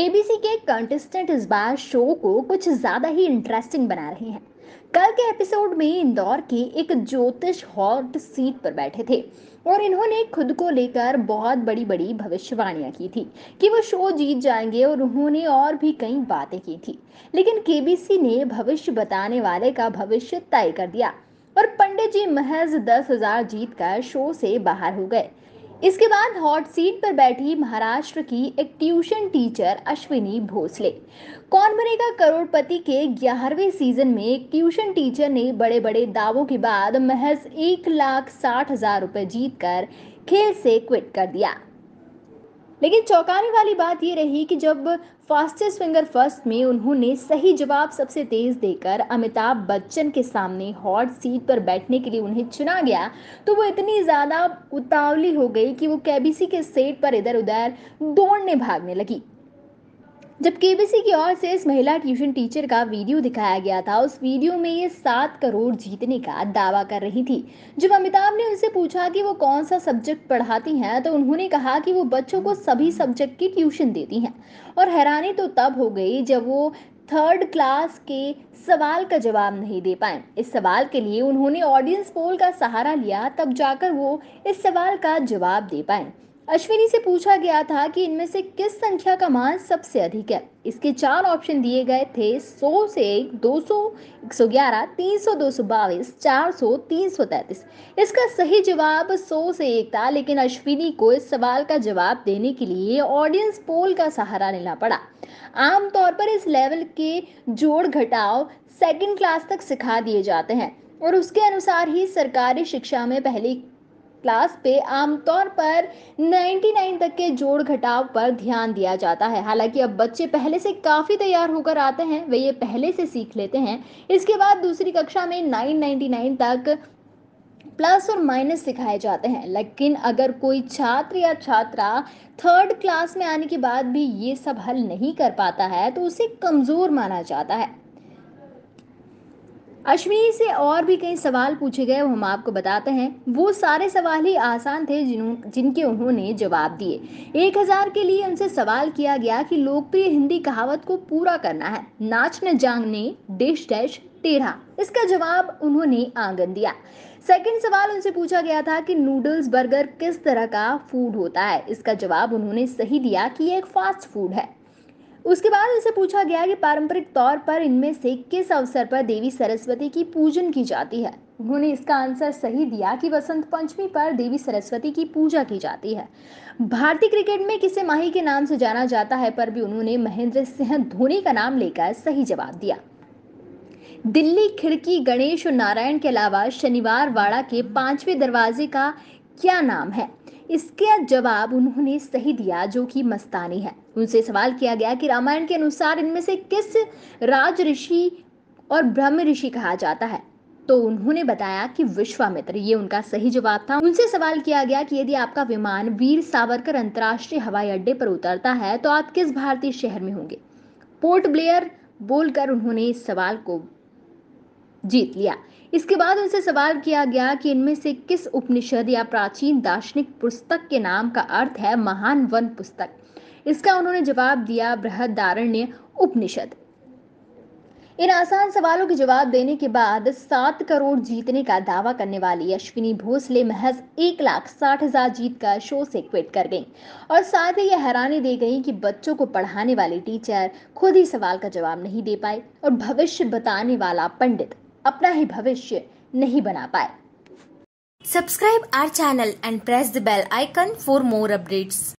KBC के contestant इस बार show को कुछ ज़्यादा ही इंटरेस्टिंग बना रहे हैं। कल के एपिसोड में इंदौर के एक ज्योतिष हॉट सीट पर बैठे थे और इन्होंने खुद को लेकर बहुत बड़ी बड़ी भविष्यवाणियाँ की थी कि वो शो जीत जाएँगे और उन्होंने और भी कई बातें की थी। लेकिन केबीसी ने भविष्य बताने वाले का भविष्य तय कर दिया और पंडित जी महज दस हज़ार जीत कर शो से बाहर हो गए। इसके बाद हॉट सीट पर बैठी महाराष्ट्र की एक ट्यूशन टीचर अश्विनी भोसले। कौन बनेगा करोड़पति के ग्यारहवें सीज़न में? एक ट्यूशन टीचर ने बड़े बड़े दावों के बाद महज एक लाख साठ हज़ार रुपए जीत कर खेल से क्विट कर दिया। लेकिन चौंकाने वाली बात यह रही कि जब फास्टेस्ट फिंगर फ़र्स्ट में उन्होंने सही जवाब सबसे तेज देकर अमिताभ बच्चन के सामने हॉट सीट पर बैठने के लिए उन्हें चुना गया तो वो इतनी ज़्यादा उतावली हो गई कि वो केबीसी के सेट पर इधर उधर दौड़ने भागने लगी। जब केबीसी की ओर से इस महिला ट्यूशन टीचर का वीडियो दिखाया गया था, उस वीडियो में ये सात करोड़ जीतने का दावा कर रही थी। जब अमिताभ ने उनसे पूछा कि वो कौन सा सब्जेक्ट पढ़ाती हैं तो उन्होंने कहा कि वो बच्चों को सभी सब्जेक्ट की ट्यूशन देती हैं। और हैरानी तो तब हो गई जब वो थर्ड क्लास के सवाल का जवाब नहीं दे पाए। इस सवाल के लिए उन्होंने ऑडियंस पोल का सहारा लिया, तब जाकर वो इस सवाल का जवाब दे पाए। अश्विनी से पूछा गया था कि इनमें से किस संख्या का मान सबसे अधिक है। इसके चार ऑप्शन दिए गए थे। 100 से 200, 111, 300, 222, 400, 333। इसका सही जवाब 100 से एक था लेकिन अश्विनी को इस सवाल का जवाब देने के लिए ऑडियंस पोल का सहारा लेना पड़ा। आमतौर पर इस लेवल के जोड़ घटाव सेकेंड क्लास तक सिखा दिए जाते हैं और उसके अनुसार ही सरकारी शिक्षा में पहली क्लास पे आमतौर पर 99 तक के जोड़ घटाव पर ध्यान दिया जाता है। हालाँकि अब बच्चे पहले से काफ़ी तैयार होकर आते हैं, वे ये पहले से सीख लेते हैं। इसके बाद दूसरी कक्षा में 999 तक प्लस और माइनस सिखाए जाते हैं। लेकिन अगर कोई छात्र या छात्रा थर्ड क्लास में आने के बाद भी ये सब हल नहीं कर पाता है तो उसे कमज़ोर माना जाता है। अश्विनी से और भी कई सवाल पूछे गए हम आपको बताते हैं। वो सारे सवाल ही आसान थे जिन, जिनके उन्होंने जवाब दिए। एक हज़ार के लिए उनसे सवाल किया गया कि लोकप्रिय हिंदी कहावत को पूरा करना है। नाच न जांगने, डिश डैश टेढ़ा। इसका जवाब उन्होंने आँगन दिया। सेकंड सवाल उनसे पूछा गया था कि नूडल्स बर्गर किस तरह का फ़ूड होता है। इसका जवाब उन्होंने सही दिया कि ये एक फास्ट फ़ूड है। उसके बाद उसे पूछा गया कि पारंपरिक तौर पर इनमें से किस अवसर पर देवी सरस्वती की पूजन की जाती है? उन्होंने इसका आंसर सही दिया कि वसंत पंचमी पर देवी सरस्वती की पूजा की जाती है। भारतीय क्रिकेट में किसे माही के नाम से जाना जाता है पर भी उन्होंने महेंद्र सिंह धोनी का नाम लेकर सही जवाब दिया। दिल्ली खिड़की गणेश और नारायण के अलावा शनिवार वाड़ा के पाँचवें दरवाजे का क्या नाम है? इसका जवाब उन्होंने सही दिया, जो कि मस्तानी है। उनसे सवाल किया गया कि रामायण के अनुसार इनमें से किस राज ऋषि और ब्रह्म ऋषि कहा जाता है? तो उन्होंने बताया कि विश्वामित्र, ये उनका सही जवाब था। उनसे सवाल किया गया कि यदि आपका विमान वीर सावरकर अंतर्राष्ट्रीय हवाई अड्डे पर उतरता है तो आप किस भारतीय शहर में होंगे? पोर्ट ब्लेयर बोलकर उन्होंने इस सवाल को जीत लिया। इसके बाद उनसे सवाल किया गया कि इनमें से किस उपनिषद या प्राचीन दार्शनिक पुस्तक के नाम का अर्थ है महान वन पुस्तक? इसका उन्होंने जवाब दिया बृहदारण्य उपनिषद। इन आसान सवालों के जवाब देने के बाद सात करोड़ जीतने का दावा करने वाली अश्विनी भोसले महज एक लाख साठ हज़ार जीत कर शो से क्विट कर गईं। और साथ ही यह हैरानी दे गई कि बच्चों को पढ़ाने वाली टीचर खुद ही सवाल का जवाब नहीं दे पाए और भविष्य बताने वाला पंडित अपना ही भविष्य नहीं बना पाए। Subscribe our channel and press the bell icon for more updates